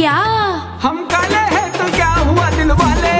क्या? हम काले हैं तो क्या हुआ दिल वाले?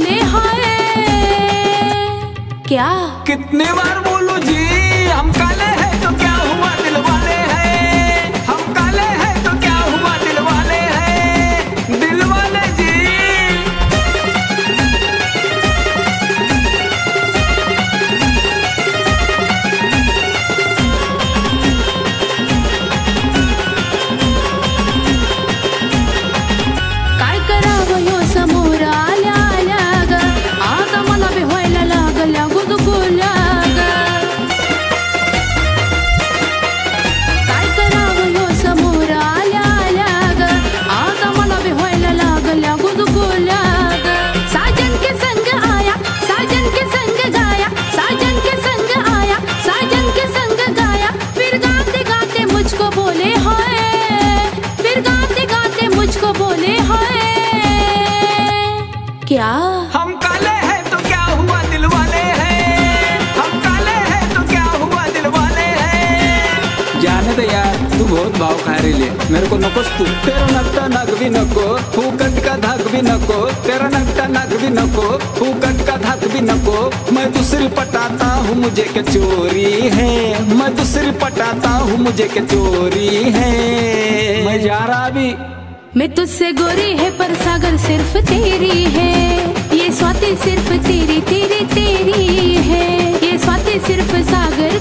बोले हाय। क्या? कितने बार बोलो जी? भाव खायरेले मेरे को नकोस तू. तेरा नकटा नाग भी नको. फूकट का धाक भी नको. तेरा नकटा नाग भी नको. फूकट का धाक भी नको. मैं तो दूसरी पटाता हूँ मुझे के चोरी है? मैं तो दूसरी पटाता हूँ मुझे के चोरी है? मैं जा रहा भी मैं तुझसे गोरी है, पर सागर सिर्फ़ तेरी है। ये स्वाति सिर्फ़ तेरी तेरी तेरी है। ये स्वाति सिर्फ़ सागर